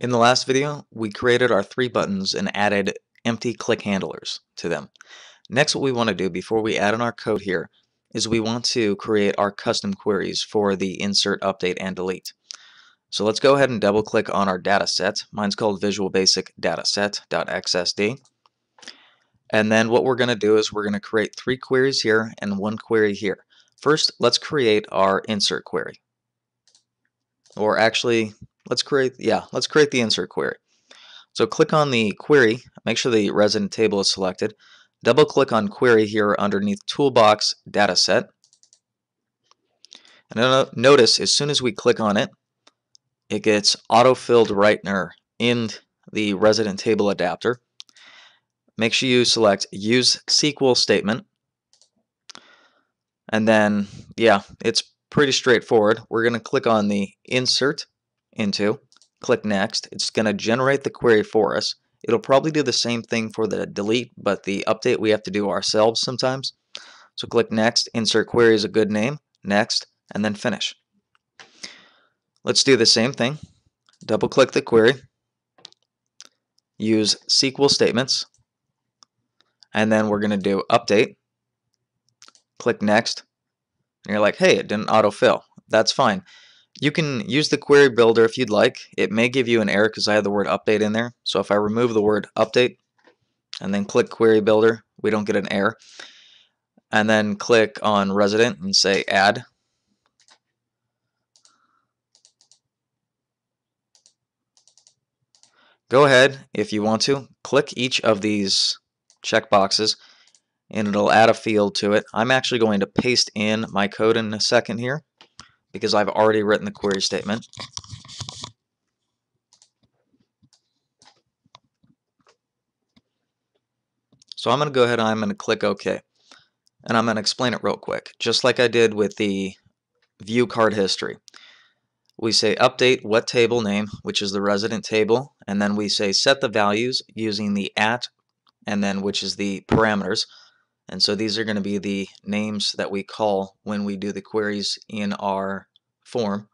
In the last video, we created our three buttons and added empty click handlers to them. Next, what we want to do before we add in our code here is we want to create our custom queries for the insert, update, and delete. So let's go ahead and double click on our data set. Mine's called Visual Basic Dataset.xsd. And then what we're going to do is we're going to create three queries here and one query here. First, let's create our insert query. Or actually, let's create, yeah, let's create the insert query. So click on the query, make sure the resident table is selected. Double click on query here underneath toolbox dataset. And notice as soon as we click on it, it gets auto-filled right in the resident table adapter. Make sure you select use SQL statement. And then, yeah, it's pretty straightforward. We're going to click on the insert into, click next. It's going to generate the query for us. It'll probably do the same thing for the delete, but the update we have to do ourselves sometimes. So click next, insert query is a good name, next, and then finish. Let's do the same thing. Double click the query, use SQL statements, and then we're going to do update. Click next, and you're like, hey, it didn't autofill. That's fine. You can use the query builder if you'd like. It may give you an error because I have the word update in there. So if I remove the word update and then click query builder, we don't get an error. And then click on resident and say add. Go ahead, if you want to, click each of these checkboxes and it'll add a field to it. I'm actually going to paste in my code in a second here because I've already written the query statement. So I'm going to go ahead and I'm going to click OK. And I'm going to explain it real quick, just like I did with the view card history. We say update what table name, which is the resident table, and then we say set the values using the at, and then which is the parameters. And so these are going to be the names that we call when we do the queries in our form.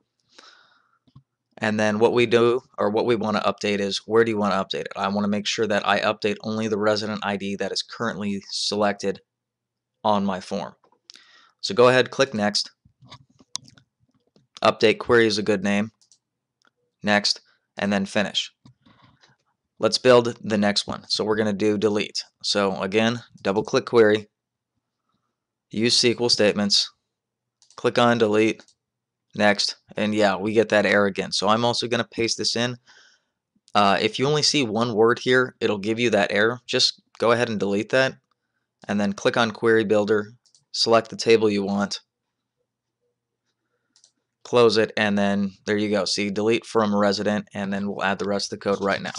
And then what we do, or what we want to update is, where do you want to update it? I want to make sure that I update only the resident ID that is currently selected on my form. So go ahead, click Next. Update query is a good name. Next, and then Finish. Let's build the next one. So we're going to do delete. So again, double click query, use SQL statements, click on delete, next, and yeah, we get that error again. So I'm also going to paste this in. Uh, if you only see one word here, it'll give you that error. Just go ahead and delete that, and then click on Query Builder, select the table you want, close it, and then there you go. See, delete from resident, and then we'll add the rest of the code right now.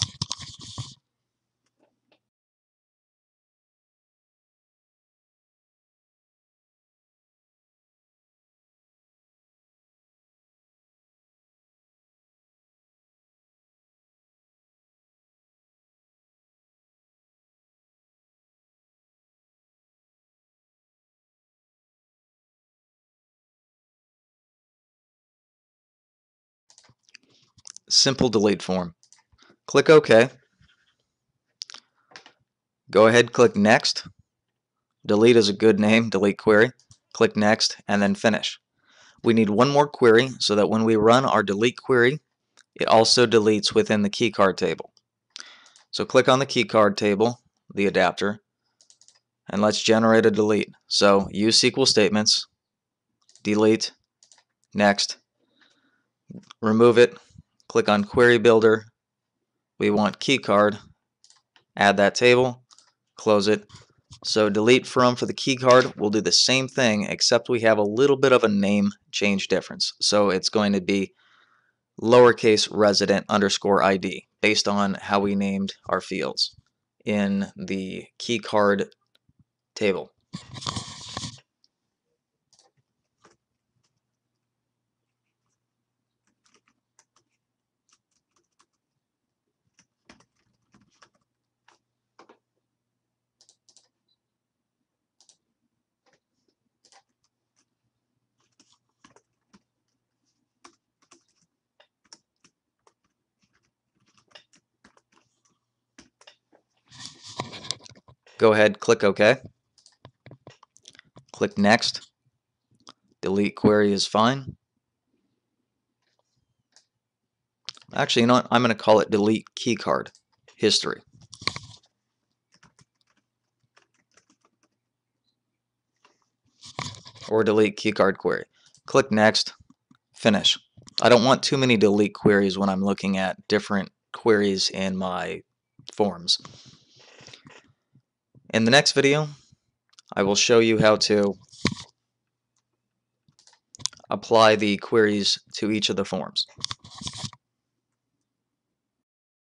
Simple delete form. Click OK. Go ahead, click Next. Delete is a good name, delete query. Click Next and then Finish. We need one more query so that when we run our delete query, it also deletes within the keycard table. So click on the keycard table, the adapter, and let's generate a delete. So use SQL statements, delete, next, remove it, click on Query Builder. We want keycard. Add that table. Close it. So delete from for the keycard, we'll do the same thing except we have a little bit of a name change difference. So it's going to be lowercase resident underscore ID based on how we named our fields in the keycard table. Go ahead, click OK. Click Next. Delete query is fine. Actually, you know what? I'm going to call it delete keycard history. Or delete keycard query. Click Next. Finish. I don't want too many delete queries when I'm looking at different queries in my forms. In the next video, I will show you how to apply the queries to each of the forms.